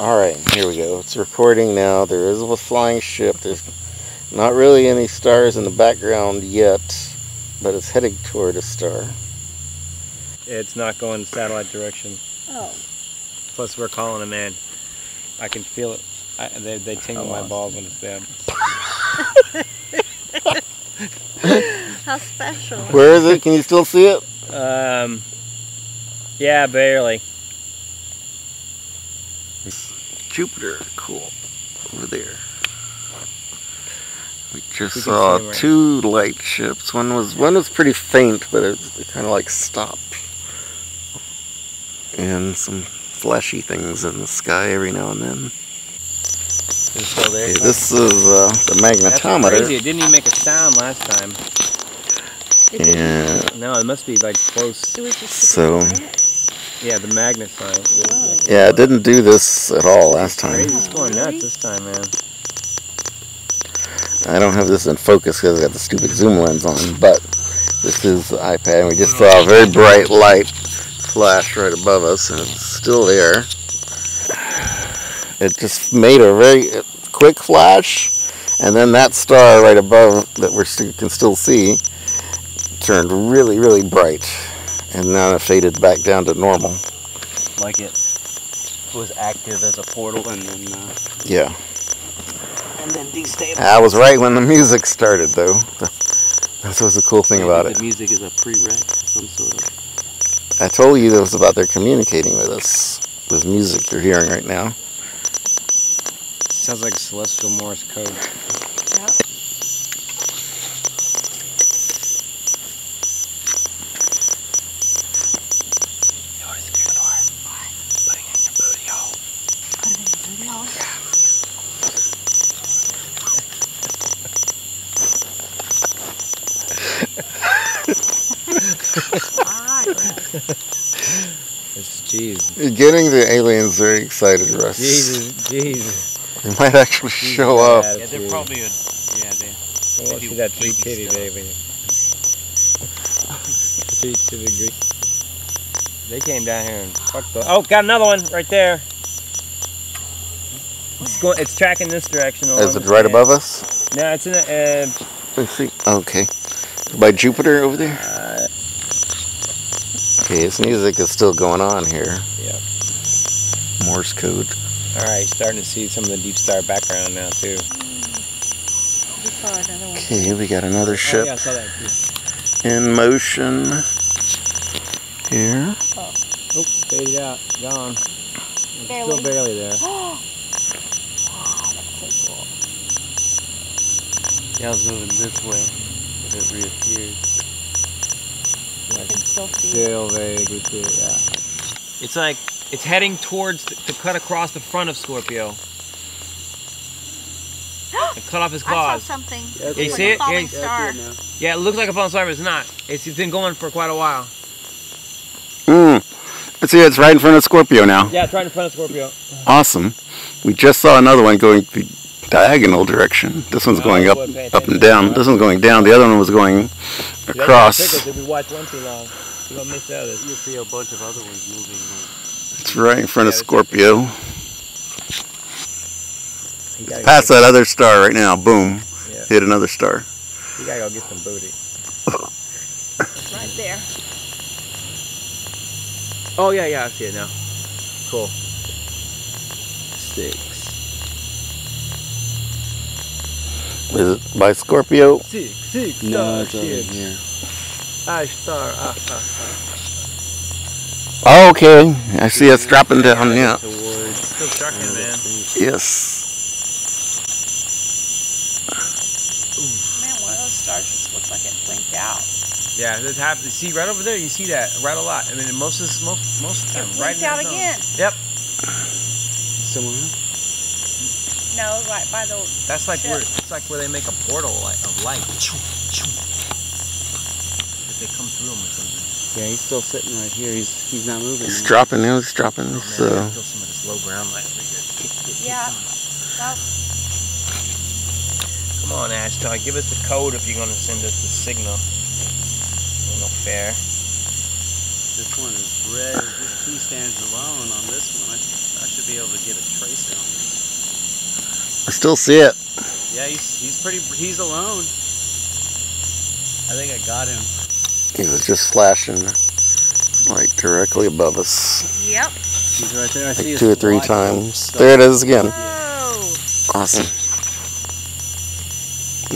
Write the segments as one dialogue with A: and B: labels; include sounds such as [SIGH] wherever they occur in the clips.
A: All right, here we go. It's recording now. There is a flying ship. There's not really any stars in the background yet, but it's heading toward a star.
B: It's not going satellite direction.
C: Oh.
B: Plus, we're calling them in. I can feel it. I, they, they tingle
A: Oh,
B: my balls when it's them. [LAUGHS]
C: How special.
A: Where is it? Can you still see it?
B: Um, yeah, barely.
A: Jupiter. Cool. Over there. We just
B: We
A: saw
B: right-
A: two light ships. One was one was pretty faint, but it, it kind of like stopped. And some flashy things in the sky every now and then.
B: Still there.
A: Okay, this is uh, the
B: That's
A: magnetometer.
B: crazy. It didn't even make a sound last time.
A: Yeah.
B: No, it must be like close.
C: Do we just
A: So-
C: stick it in it?
B: Yeah, the magnet sign.
A: Yeah, it didn't do this at all last time.
B: It's going nuts this time, man.
A: I don't have this in focus because I got the stupid zoom lens on, but this is the iPad, and we just saw a very bright light flash right above us, and it's still there. It just made a very quick flash, and then that star right above that we st- can still see turned really, really bright, and now it faded back down to normal.
B: Like it was active as a portal and then. Uh,
A: Yeah.
B: and then destabilized.
A: I was right when the music started, though. [LAUGHS] That's what's the cool thing about it.
D: The music is a prereq, some sort of.
A: I told you that was about they're communicating with us. with music you're hearing right now.
B: Sounds like celestial Morse code. It's cheese.
A: You're getting the aliens very excited, Russ.
B: Jesus, Jesus.
A: They might actually show up.
D: Yeah, they're probably a. Yeah, they.
B: I want to
D: do
B: see that three
D: geeky
B: titty
D: stuff.
B: alien. [LAUGHS] Three titty Greek. They came down here and fucked the. Oh, got another one right there. It's going. It's tracking this direction.
A: Is it right above us?
B: No, it's in the. Uh,
A: Let's see. Okay. By Jupiter over there? Okay, this music is still going on here.
B: Yeah.
A: Morse code.
B: all right, starting to see some of the deep star background now too.
C: we saw another one.
A: Okay, we got another
B: Oh,
A: ship
B: yeah, I saw that too.
A: in motion here.
B: Oh, faded out, gone. It's
C: Barely.
B: Still barely there. [GASPS]
C: wow, that's so cool.
D: Yeah, I was moving this way, but it reappears.
C: I still see it.
B: Still vaguely too, yeah. It's like it's heading towards to cut across the front of Scorpio. [GASPS] and cut off his
C: I saw something.
D: Yeah,
B: you
C: like
B: see
C: a
B: it?
C: falling
B: Yeah,
C: star.
B: Yeah, it looks like a fallen star, but it's not. It's, it's been going for quite a while.
A: Hmm. Let's see, it's right in front of Scorpio now.
B: Yeah, it's right in front of Scorpio.
A: Awesome. We just saw another one going the diagonal direction. This one's
B: Oh,
A: going up, up and down. This one's going down. The other one was going across.
B: If we watch one too long, we gonna miss out.
D: You'll see a bunch of other ones moving.
A: It's right in front of Scorpio.
B: You gotta,
A: Past that other star right now. Boom.
B: Yeah.
A: Hit another star.
B: you gotta go get some booty. [LAUGHS]
C: Right there.
B: Oh yeah, yeah, I see it now. Cool. Six.
A: Is it by Scorpio?
B: Six, six.
D: No,
B: oh,
D: it's over here.
B: Ah, star. Ah, ah.
A: Oh, okay. I see it's dropping down. Yeah.
D: Towards.
B: Still trucking, man.
A: Yes.
C: Man, one of those stars just looks like it blinked out.
B: Yeah, this happens. See, right over there, you see that right a lot. I mean, most of this, most most of the
C: It
B: time, right
C: blinked
B: in
C: out again.
B: Yep.
C: No, right by the.
B: That's like
C: Shit.
B: where it's like where they make a portal of light. If they come through them or something.
D: Yeah, he's still sitting right here. He's he's not moving.
A: He's
D: man.
A: dropping. now, It's dropping.
B: Oh,
A: It's,
B: man, I feel some of this low ground light. over here.
C: Yeah. Well,
B: Come on, Ashtar, give us the code if you're gonna send us the signal. Ain't no fair.
D: This one is red. This key stands alone on this one. I should, I should be able to get a tracer on this.
A: I still see it.
D: Yeah, he's he's pretty. He's alone. I think I got him.
A: He was just flashing right directly above us.
E: Yep.
D: He's right there. I see
A: Like two or three times.
D: stuff.
A: There it is again.
E: Whoa.
A: Awesome.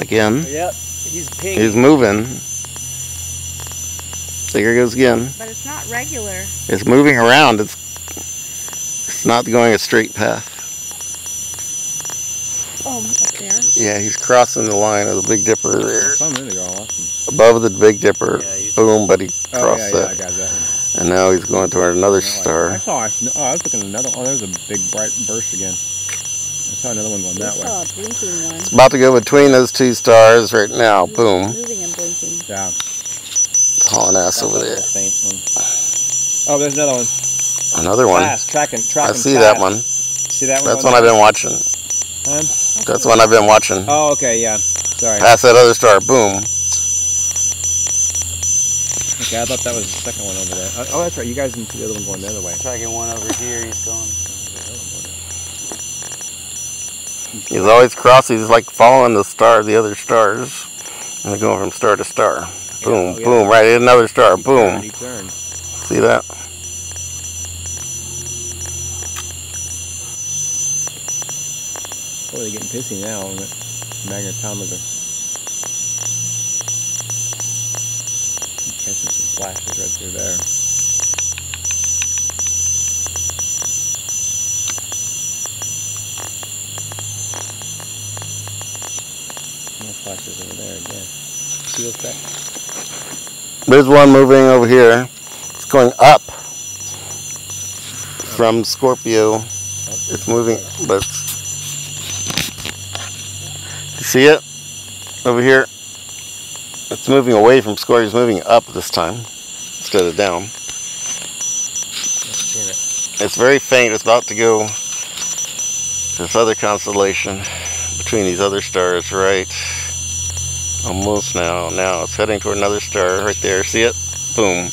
A: Again.
D: Yep. He's pink.
A: He's moving. There he goes again.
E: But it's not regular.
A: It's moving around. It's it's not going a straight path.
E: Oh, up there.
A: Yeah, he's crossing the line of the Big Dipper there.
B: Some minute ago, awesome.
A: Above the Big Dipper.
D: Yeah,
A: Boom, but he
B: Oh,
A: crossed
B: yeah, yeah, I
A: that.
B: got that one.
A: And now he's going toward another
B: I like- I
A: star.
B: saw. I, oh, I was looking at another. Oh, there's a big bright burst again. I saw another one going
C: We
B: that way.
C: saw a blinking one.
A: It's about to go between those two stars right now. Boom.
C: Moving and blinking.
B: Yeah.
A: Hauling ass
B: that
A: over
B: was a
A: there.
B: faint one. Oh, there's another one.
A: Another one.
B: Fast, tracking,
A: I
B: tracking.
A: see that
B: fast.
A: one.
B: See that one?
A: That's
B: going
A: one I've been watching.
B: Huh?
A: That's the one I've been watching.
B: Oh, okay, yeah. Sorry.
A: Past that other star. Boom.
B: Okay, I thought that was the second one over there. Oh, oh, that's right. You guys didn't see the other one going the other way.
D: Tracking one over here. He's going.
A: He's always crossing. He's like following the star, the other stars. And they're going from star to star. Boom,
B: oh, yeah.
A: boom, right in another star. Boom.
B: He turned.
A: See that?
B: They're getting pissy now on the magnetometer. Catching some flashes right through there. More flashes over there again. See those?
A: There's one moving over here. It's going up from Scorpio. It's moving, but see it over here? It's moving away from Scorpio. It's moving up this time instead of down.
B: It.
A: It's very faint. It's about to go this other constellation between these other stars, right? Almost now. Now it's heading toward another star right there. See it? Boom.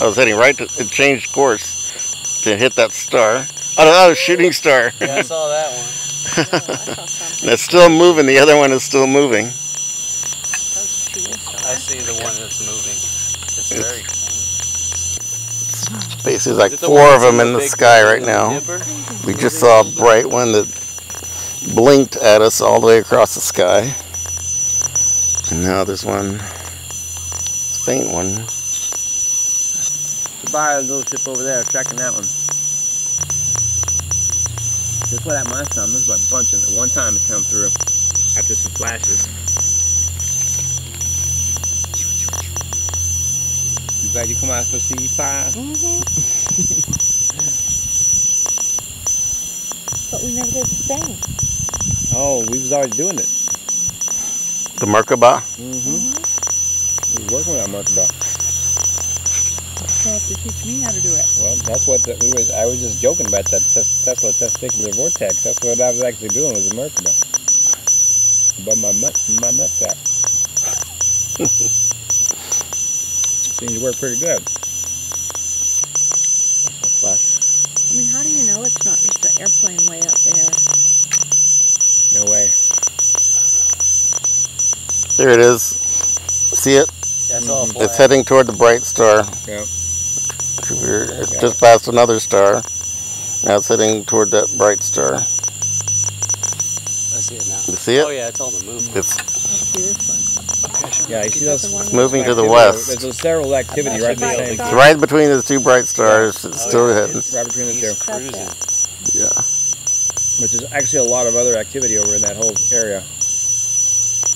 A: Oh, I was heading right to. It changed course to hit that star. Oh, no, shooting star.
D: Yeah, I saw that one.
C: I saw something.
A: And it's still moving. The other one is still moving.
C: Those shooting stars.
D: I see the one that's moving. It's very.
A: Basically, like
D: the
A: four of them in the sky right now.
D: Dipper?
A: We just saw a bright one that blinked at us all the way across the sky. And now there's one, it's a faint one.
B: Goodbye, little ship over there, tracking that one. Just what happened last time. There's like a bunch of it. One time it come through after some flashes. You glad you come out for C5? [LAUGHS]
C: But we never did the thing.
B: Oh, we was already doing it.
A: The Merkaba.
B: Mm-hmm. We was working with our Merkaba.
E: You'll have to teach me how to do it.
B: Well, that's what the, we was. I was just joking about that tes- Tesla testicular vortex. That's what I was actually doing was a Merkaba. Above my nut, my nutsack. [LAUGHS] Seems to work pretty good. That's a flash.
C: I mean, how do you know it's not just an airplane way up there?
B: No way.
A: There it is. See it?
D: Yeah, I
B: Mhm.
D: flash.
A: It's heading toward the bright star.
B: Yeah.
A: We're- It's just past another star. Now it's heading toward that bright star.
D: I see it now.
A: You see it?
D: Oh yeah, it's all the movement.
A: It's
C: Let's see this one.
B: Yeah, you see
C: that
B: those
C: the one
A: moving to the west.
B: There's a several activity right,
C: That's
B: between,
C: right.
A: it's right between the two bright stars. It's
D: Oh,
A: still
D: yeah,
A: heading.
D: it's-
B: right between the two.
D: Cruising.
A: Yeah.
B: But there's actually a lot of other activity over in that whole area.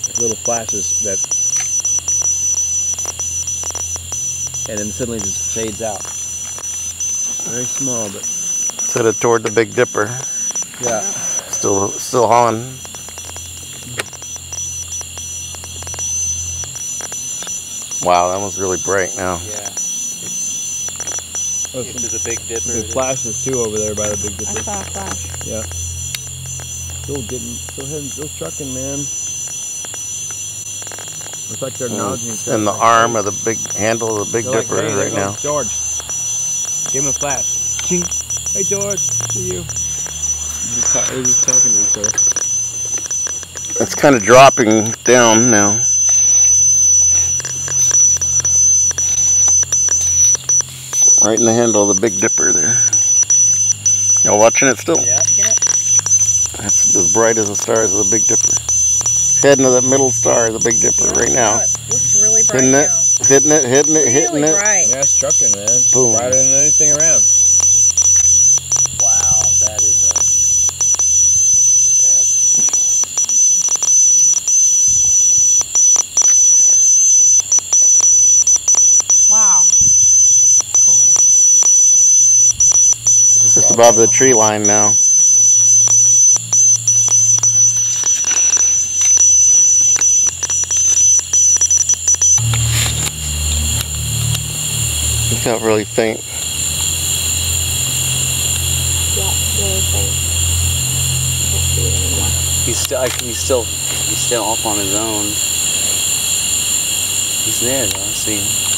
B: Like little flashes that, and then suddenly just fades out. Very small, but
A: It's headed toward the Big Dipper.
B: yeah.
A: Still, still hauling. Wow, that one's really bright now.
D: Yeah.
B: Oh,
D: Into the Big Dipper.
B: There's flashes too over there by the Big Dipper.
C: I
B: Dipper.
C: saw a flash. Yeah.
B: Still getting, still heading, still trucking, man. Looks like they're
A: Mm.
B: acknowledging. each
A: In the
B: other.
A: arm of the big handle of the Big
B: They're like,
A: Dipper
B: hey,
A: right now.
B: George. Give him a flash. Ching. Hey George, see you. Just ta- just talking to each other.
A: It's kind of dropping down now. Right in the handle of the Big Dipper there. Y'all watching it still? Yeah.
B: yeah.
A: That's as bright as the stars of the Big Dipper. Heading to that middle star of the Big Dipper right now.
C: It looks really bright
A: Hitting it,
C: now.
A: Hitting it, hitting it, hitting
C: Really
A: it.
C: bright.
B: Yeah, it's trucking, man.
A: Boom.
B: Brighter than anything around.
D: Wow, that is a. That's.
F: Wow. Cool.
A: It's just above the tree line now. It's not really faint.
C: Yeah, really faint. Can't see it anymore.
D: He's still. I, he's still. He's still off on his own. He's there though. I see him.